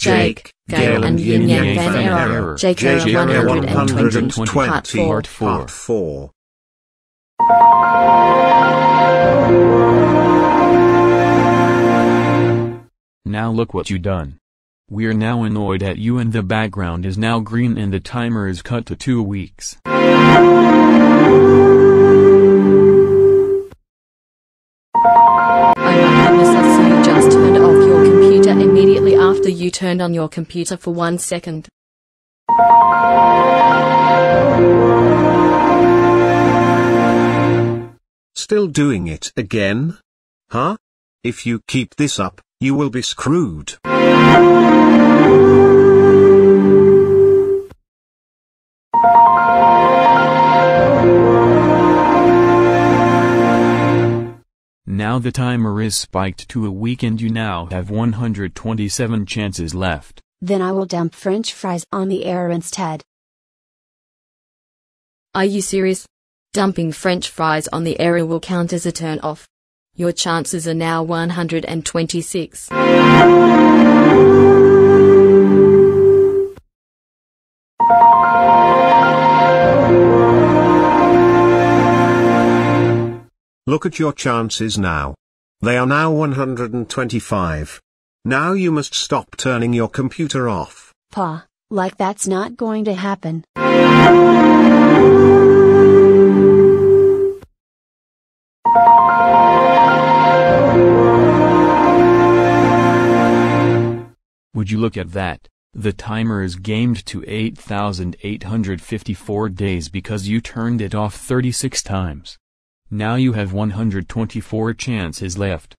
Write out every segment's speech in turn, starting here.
Jake, Gail and Yin Yang Fan Error, Jake Error 120, Part 4. Part 4. Part 4. Now look what you done. We're now annoyed at you and the background is now green and the timer is cut to 2 weeks. After you turned on your computer for one second. Still doing it again? Huh? If you keep this up, you will be screwed. Now the timer er is spiked to a week and you now have 127 chances left. Then I will dump french fries on the air instead. Are you serious? Dumping french fries on the area will count as a turn off. Your chances are now 126. Look at your chances now. They are now 125. Now you must stop turning your computer off. Pa, like that's not going to happen. Would you look at that? The timer is gamed to 8,854 days because you turned it off 36 times. Now you have 124 chances left.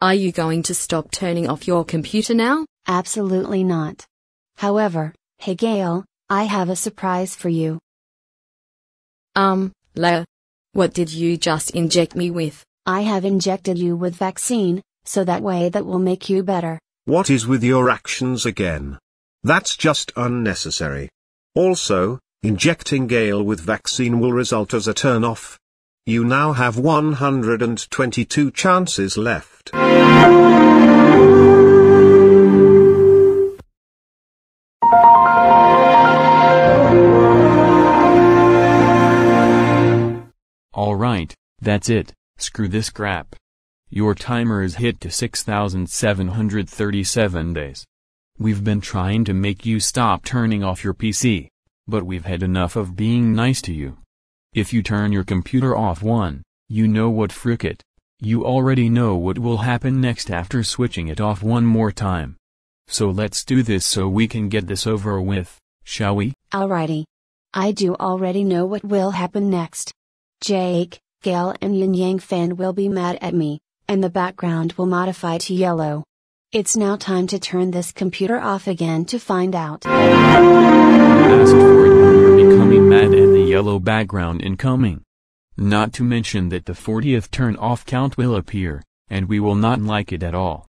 Are you going to stop turning off your computer now? Absolutely not. However, hey Gail, I have a surprise for you. Um, Leia. What did you just inject me with? I have injected you with vaccine, so that way that will make you better. What is with your actions again? That's just unnecessary. Also, injecting Gail with vaccine will result as a turn off. You now have 122 chances left. Alright, that's it, screw this crap. Your timer is hit to 6,737 days. We've been trying to make you stop turning off your PC. But we've had enough of being nice to you. If you turn your computer off one, you know what frick it. You already know what will happen next after switching it off one more time. So let's do this so we can get this over with, shall we? Alrighty. I do already know what will happen next. Jake, Gail and Yin Yang fan will be mad at me, and the background will modify to yellow. It's now time to turn this computer off again to find out. Asked for it when you're becoming mad and the yellow background incoming. Not to mention that the 40th turn off count will appear, and we will not like it at all.